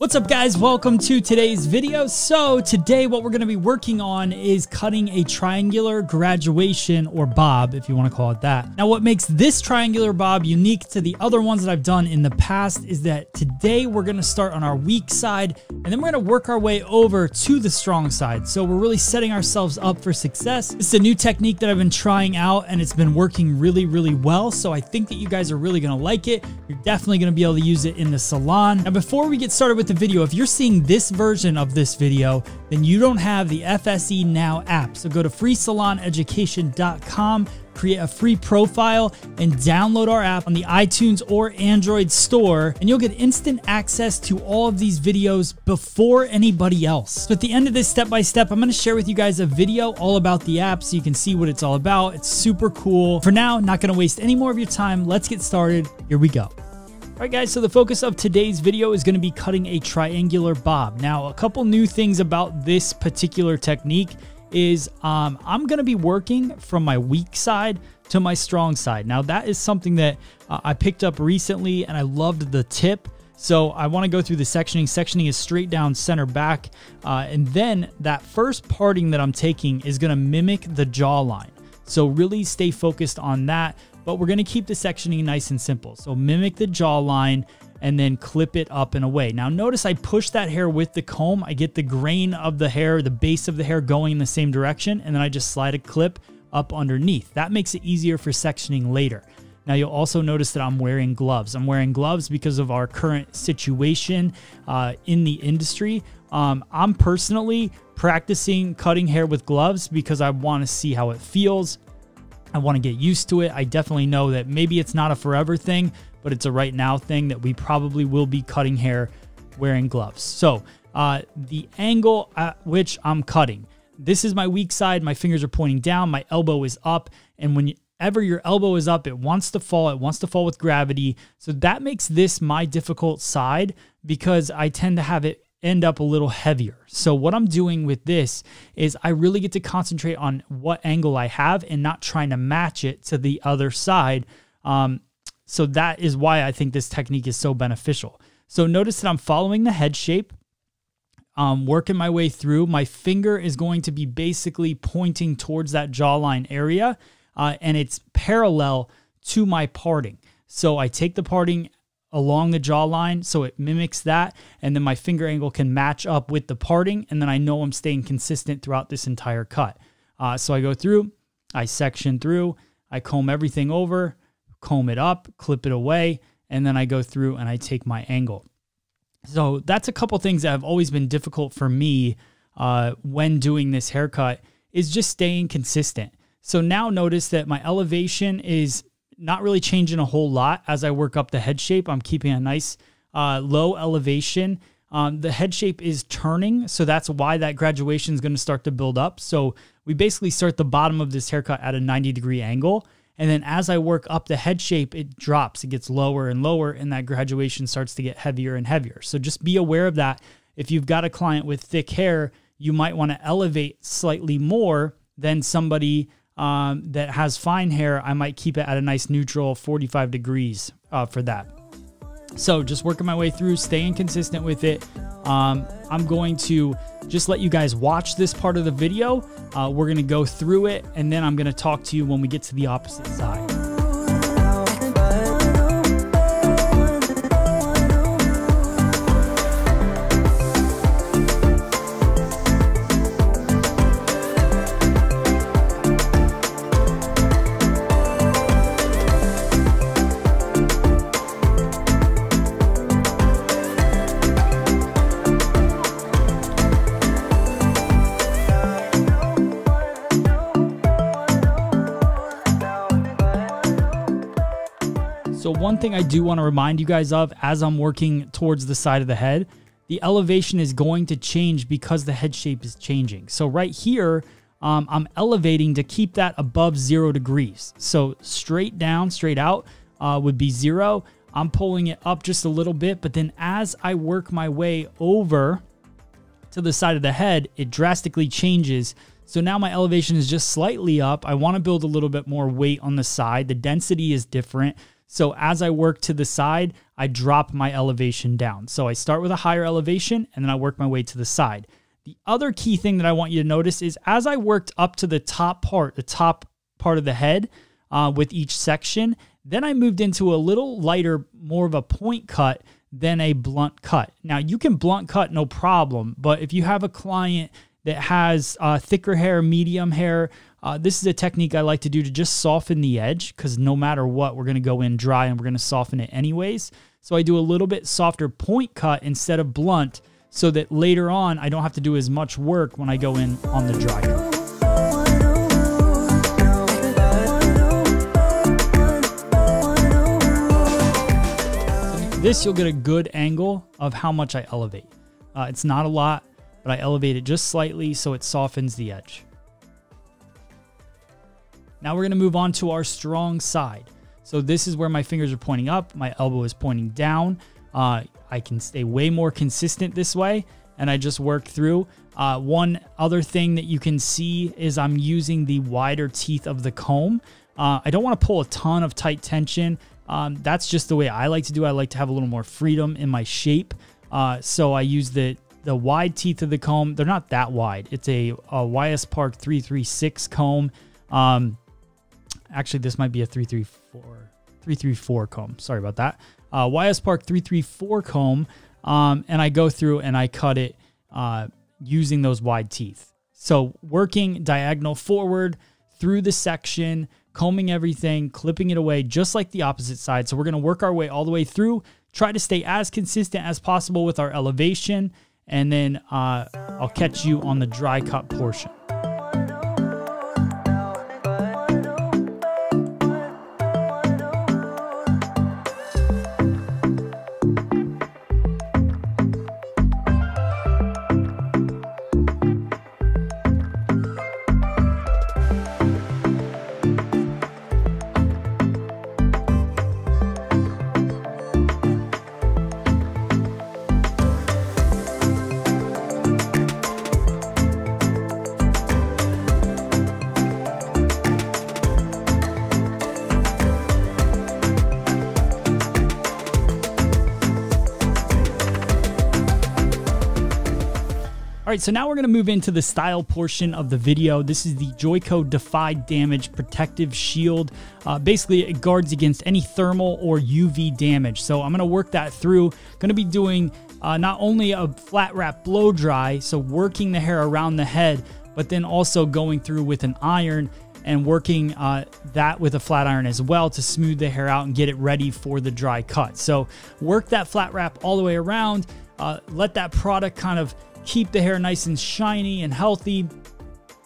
What's up guys, welcome to today's video. So today what we're gonna be working on is cutting a triangular graduation or bob, if you wanna call it that. Now what makes this triangular bob unique to the other ones that I've done in the past is that today we're gonna start on our weak side and then we're gonna work our way over to the strong side. So we're really setting ourselves up for success. Is a new technique that I've been trying out and it's been working really, really well. So I think that you guys are really gonna like it. You're definitely gonna be able to use it in the salon. Now before we get started with the video, if you're seeing this version of this video, then you don't have the FSE Now app. So go to freesaloneducation.com, create a free profile, and download our app on the iTunes or Android store, and you'll get instant access to all of these videos before anybody else. So at the end of this step by step, I'm gonna share with you guys a video all about the app so you can see what it's all about. It's super cool. For now, not gonna waste any more of your time. Let's get started. Here we go. All right, guys, so the focus of today's video is going to be cutting a triangular bob. Now, a couple new things about this particular technique is um, I'm going to be working from my weak side to my strong side. Now, that is something that uh, I picked up recently, and I loved the tip. So I want to go through the sectioning. Sectioning is straight down center back. Uh, and then that first parting that I'm taking is going to mimic the jawline. So really stay focused on that but we're going to keep the sectioning nice and simple. So mimic the jawline and then clip it up and away. Now notice I push that hair with the comb. I get the grain of the hair, the base of the hair going in the same direction, and then I just slide a clip up underneath. That makes it easier for sectioning later. Now you'll also notice that I'm wearing gloves. I'm wearing gloves because of our current situation uh, in the industry. Um, I'm personally practicing cutting hair with gloves because I want to see how it feels. I want to get used to it. I definitely know that maybe it's not a forever thing, but it's a right now thing that we probably will be cutting hair wearing gloves. So, uh, the angle at which I'm cutting, this is my weak side. My fingers are pointing down, my elbow is up. And whenever your elbow is up, it wants to fall. It wants to fall with gravity. So, that makes this my difficult side because I tend to have it end up a little heavier. So what I'm doing with this is I really get to concentrate on what angle I have and not trying to match it to the other side. Um, so that is why I think this technique is so beneficial. So notice that I'm following the head shape. Um, working my way through. My finger is going to be basically pointing towards that jawline area, uh, and it's parallel to my parting. So I take the parting along the jawline so it mimics that and then my finger angle can match up with the parting and then I know I'm staying consistent throughout this entire cut. Uh, so I go through, I section through, I comb everything over, comb it up, clip it away, and then I go through and I take my angle. So that's a couple things that have always been difficult for me uh, when doing this haircut is just staying consistent. So now notice that my elevation is not really changing a whole lot as I work up the head shape. I'm keeping a nice uh, low elevation. Um, the head shape is turning, so that's why that graduation is going to start to build up. So we basically start the bottom of this haircut at a 90 degree angle. And then as I work up the head shape, it drops, it gets lower and lower, and that graduation starts to get heavier and heavier. So just be aware of that. If you've got a client with thick hair, you might want to elevate slightly more than somebody um, that has fine hair, I might keep it at a nice neutral 45 degrees uh, for that. So just working my way through, staying consistent with it. Um, I'm going to just let you guys watch this part of the video. Uh, we're going to go through it, and then I'm going to talk to you when we get to the opposite side. One thing I do want to remind you guys of as I'm working towards the side of the head, the elevation is going to change because the head shape is changing. So right here, um, I'm elevating to keep that above zero degrees. So straight down, straight out uh, would be zero. I'm pulling it up just a little bit, but then as I work my way over to the side of the head, it drastically changes. So now my elevation is just slightly up. I want to build a little bit more weight on the side. The density is different. So as I work to the side, I drop my elevation down. So I start with a higher elevation and then I work my way to the side. The other key thing that I want you to notice is as I worked up to the top part, the top part of the head uh, with each section, then I moved into a little lighter, more of a point cut than a blunt cut. Now you can blunt cut no problem, but if you have a client that has uh, thicker hair, medium hair, uh, this is a technique I like to do to just soften the edge because no matter what, we're going to go in dry and we're going to soften it anyways. So I do a little bit softer point cut instead of blunt so that later on I don't have to do as much work when I go in on the dry cut. This you'll get a good angle of how much I elevate. Uh, it's not a lot, but I elevate it just slightly so it softens the edge. Now we're going to move on to our strong side. So this is where my fingers are pointing up, my elbow is pointing down. Uh, I can stay way more consistent this way and I just work through. Uh, one other thing that you can see is I'm using the wider teeth of the comb. Uh, I don't want to pull a ton of tight tension. Um, that's just the way I like to do. I like to have a little more freedom in my shape. Uh, so I use the the wide teeth of the comb. They're not that wide. It's a, a YS Park 336 comb. Um, Actually, this might be a 334, 334 comb. Sorry about that. Uh, YS Park 334 comb. Um, and I go through and I cut it uh, using those wide teeth. So working diagonal forward through the section, combing everything, clipping it away, just like the opposite side. So we're going to work our way all the way through, try to stay as consistent as possible with our elevation, and then uh, I'll catch you on the dry cut portion. All right, so now we're gonna move into the style portion of the video. This is the Joico Defy Damage Protective Shield. Uh, basically, it guards against any thermal or UV damage. So I'm gonna work that through. Gonna be doing uh, not only a flat wrap blow dry, so working the hair around the head, but then also going through with an iron and working uh, that with a flat iron as well to smooth the hair out and get it ready for the dry cut. So work that flat wrap all the way around. Uh, let that product kind of keep the hair nice and shiny and healthy.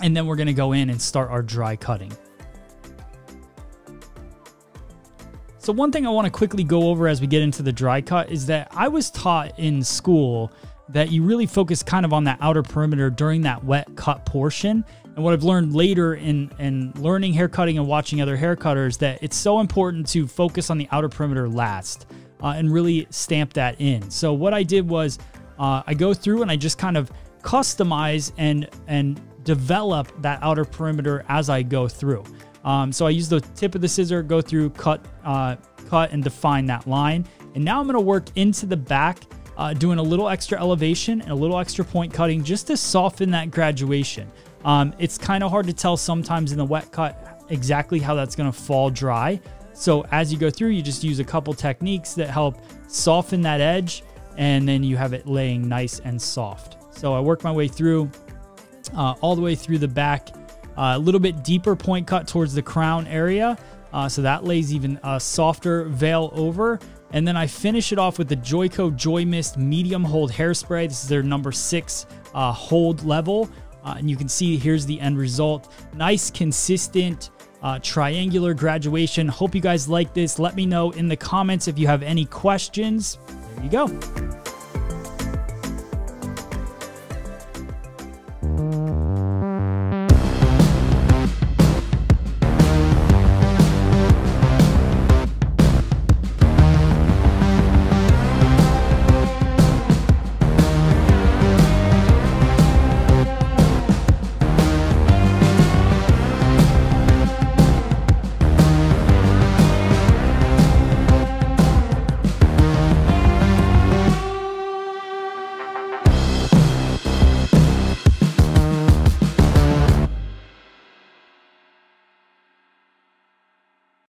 And then we're going to go in and start our dry cutting. So one thing I want to quickly go over as we get into the dry cut is that I was taught in school that you really focus kind of on that outer perimeter during that wet cut portion. And what I've learned later in, in learning hair cutting and watching other hair cutters that it's so important to focus on the outer perimeter last uh, and really stamp that in. So what I did was uh, I go through and I just kind of customize and and develop that outer perimeter as I go through. Um, so I use the tip of the scissor, go through, cut, uh, cut, and define that line. And now I'm going to work into the back, uh, doing a little extra elevation and a little extra point cutting just to soften that graduation. Um, it's kind of hard to tell sometimes in the wet cut exactly how that's going to fall dry. So as you go through, you just use a couple techniques that help soften that edge and then you have it laying nice and soft. So I work my way through uh, all the way through the back, uh, a little bit deeper point cut towards the crown area. Uh, so that lays even a softer veil over. And then I finish it off with the Joico JoiMist Medium Hold Hairspray. This is their number six uh, hold level. Uh, and you can see here's the end result. Nice, consistent, uh, triangular graduation. Hope you guys like this. Let me know in the comments if you have any questions. There you go.